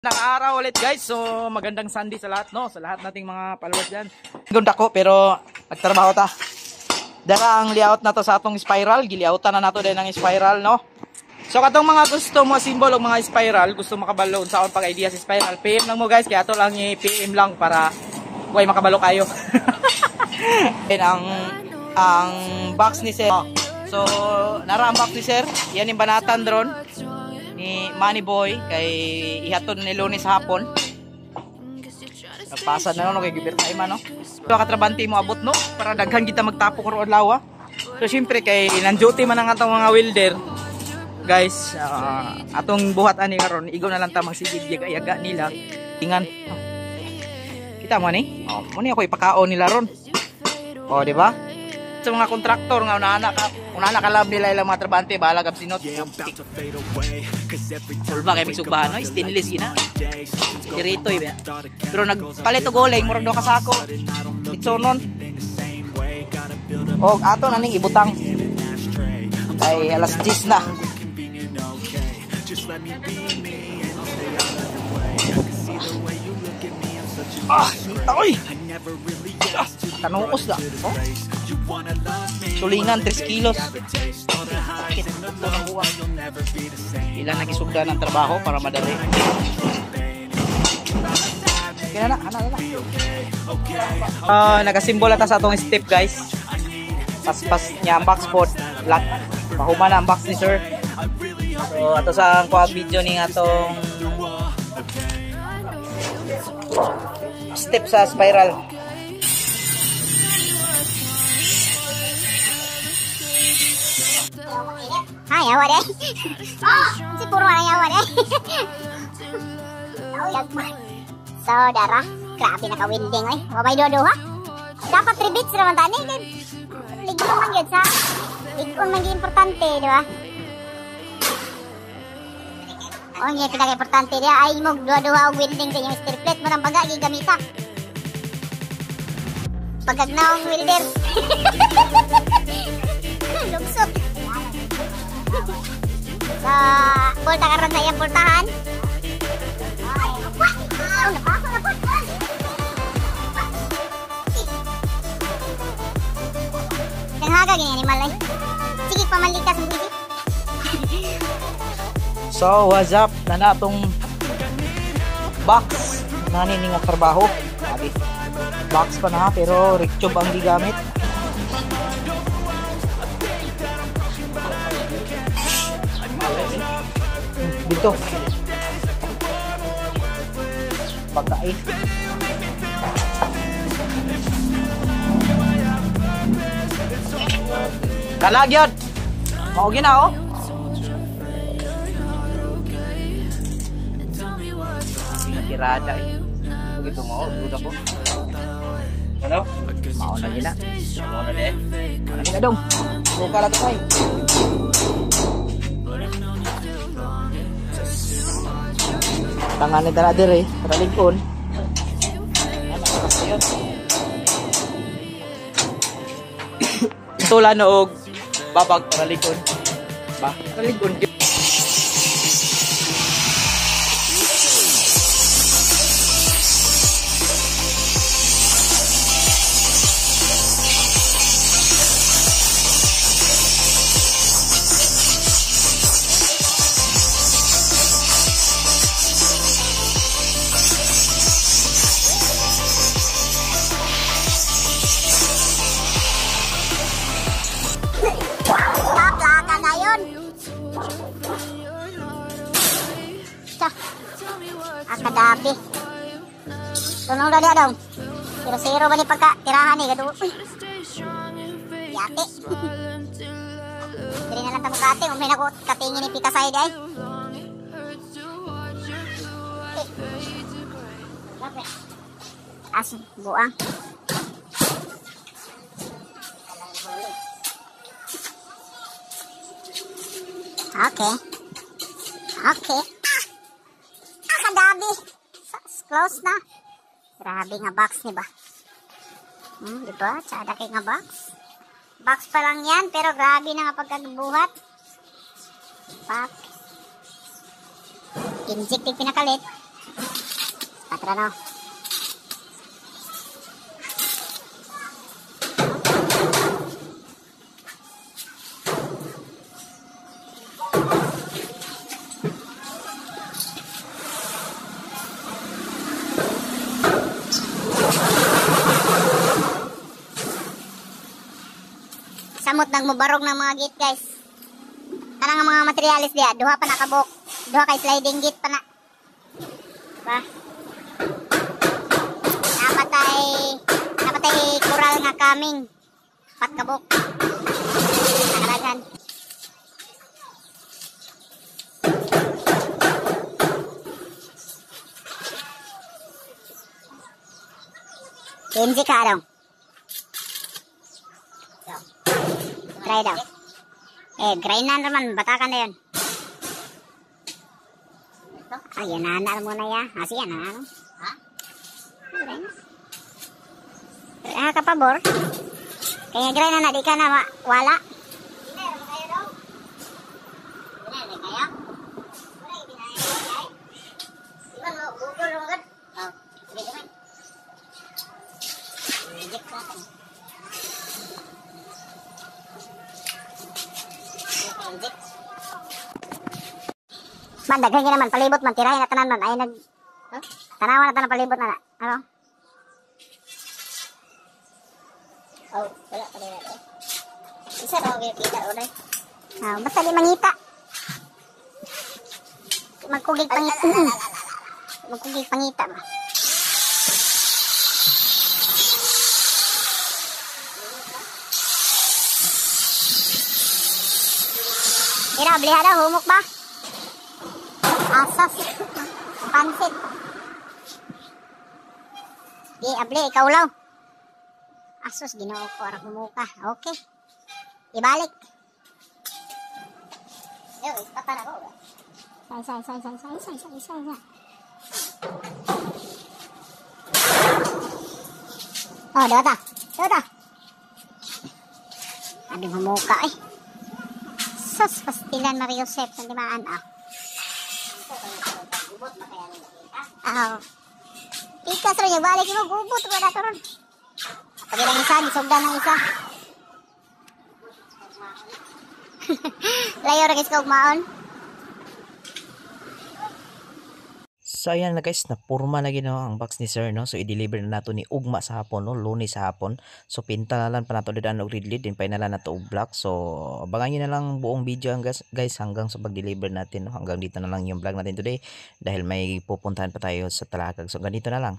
Magandang araw ulit guys. So magandang Sunday sa lahat no, sa lahat nating mga followers diyan. Gunda ko pero nagtrabaho ta. Dala ang layout na to sa atong spiral, gilioutan na nato din ang spiral no. So katong mga gusto mo symbol og mga spiral, gusto makabalo sa on pag idea sa spiral, PM lang mo guys, kaya to lang i-PM lang para way makabalo kayo. And ang ang box ni sir. So nara ang box ni sir, yan yung banatan drone ni Manny Boy kay ihaton ni Lunes hapon. Nagpasa na no kay Gibir Taima no. So katrabanti mo abot no para daghan kita magtapo karon lawa. So syempre kay nan duty man ang atong mga welder. Guys, ah, atong buhat ani karon igo na lang ta magsigig yaga nila. Tingan. Kita mo ni? Oh, mo ni ako ipakaon nila ron. Oh, di ba? Sa mga kontraktor nga una ka una ka lab nila ilang mga trabante bahala gab sinot. Sulba kay misugbahan no stainless gina dirito iba. pero nagpalit og goleng murag do kasako itsonon og ato na ning ibutang. ay alas 10 na. Ah, oy! Ah, tanuos na. Oh? Sulingan, 3 kilos. Ng buwan. Ilan nagisugda ng trabaho para madali. Kaya na, ana na. Uh, nagasimbol ata sa atong step guys. Paspas niya ang box pod. Lock. Mahuma na ang box ni sir. So, ato sa ang kuha video ni atong step sa spiral. Ayawa deh. Si Purwana deh. Saudara, grabe na ka-winding dodo ha. Dapat naman tani ligon man sa ligon man gyud importante, di ba? Oh, pinaka importante dia ay mo dua-dua winding Mr. Mo nang baga gigamita. Wilder. Sa pulta karon sa iyang pultahan. Ay, oh, napako na po. Nanghaga ganyan ni Malay. Sige, pamalikas ang buhi. So, what's up? Na natong box na nining trabaho. Sabi, box pa na pero rictube ang gigamit. Dito. Pagkain. Kalagyod! Mao gina oh. tirada eh. Begitu mau, udah po. Ano? Mau na gina. Mau na din. Ano gina dong? Buka lang tayo. Tangan ni tara dire, para lingkon. Kasi yun? Tula noog babag para lingkon. Ba, para Tunong na niya dong. Zero-zero ba ni pagka tirahan ni gado. Yate. Dili na lang tamo kate, umay na ko katingin ni pita side ay. As buang. Okay. Okay. Ah! Ah, kadabi. Close na. Grabe nga box ni ba? Hmm, di ba? Tsada kay nga box. Box pa lang yan, pero grabe na nga pagkabuhat. Pak. Inject yung pinakalit. Tara no. Samot nagmubarog ng mga gate guys. Kanang ang mga materialis diya, duha pa nakabok. Duha kay sliding gate pa na. Diba? Napatay, napatay coral nga kaming. Pat kabok. Nakalagan. Kenji ka Try daw. Eh, grind na naman. Batakan na yun. Ayan na, na muna ya. Ah, sige na. Ano? Ha? Grind na. Kapabor. Kaya grind na na, di ka na wala. Man, daghan gyud naman palibot man tirahin na tanan man ay nag Tanawa na tanan palibot na na. Ano? Oh, wala pa rin natin. Isa na ako kita o day. Ah, basta di mangita. Magkugig pangita. Magkugig pangita ba? Ira, beliha daw, humok ba? Asas. Pansit. Di, abli, ikaw lang. Asos, ginoo ko, arang humuka. Okay. Ibalik. Yo, ispatan ako. Say, say, say, say, say, say, say, say, say. Oh, dota. Dota. Abing humuka eh. Sus, pastilan Mario Joseph, sandimaan ah. Ah. bot pa kaya Oo. Ikas rin yung balik mo, gubot ko na ito ron. Kabilang isa, nisugda ng isa. Layo rin is kaugmaon. So ayan na guys, napurma na ginawa ang box ni sir no. So i-deliver na nato ni ugma sa hapon no, lunes sa hapon. So pinta na lang pa nato didaan og ridlid din pa na lang nato og block. So abangan niyo na lang buong video ang guys, guys hanggang sa pag-deliver natin no. Hanggang dito na lang yung vlog natin today dahil may pupuntahan pa tayo sa Talakag. So ganito na lang.